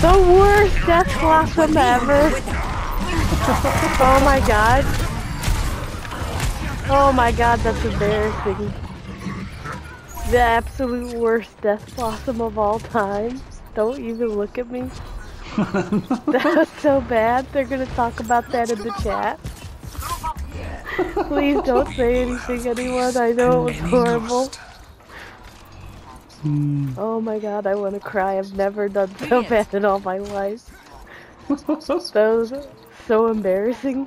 The worst death blossom ever. oh my god. Oh my god, that's embarrassing. The absolute worst death blossom of all time. Don't even look at me. that was so bad. They're gonna talk about that in the chat. Please don't say anything, anyone. I know it was horrible. Hmm. Oh my god, I want to cry. I've never done so bad in all my life. That was so embarrassing.